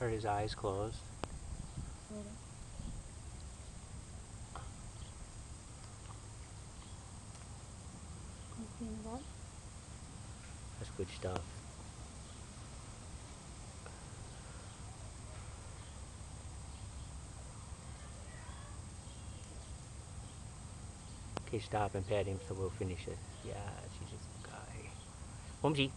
Or his eyes closed. That's good stuff. Okay, stop and pat him so we'll finish it. Yeah, she's a good guy. Holmesy.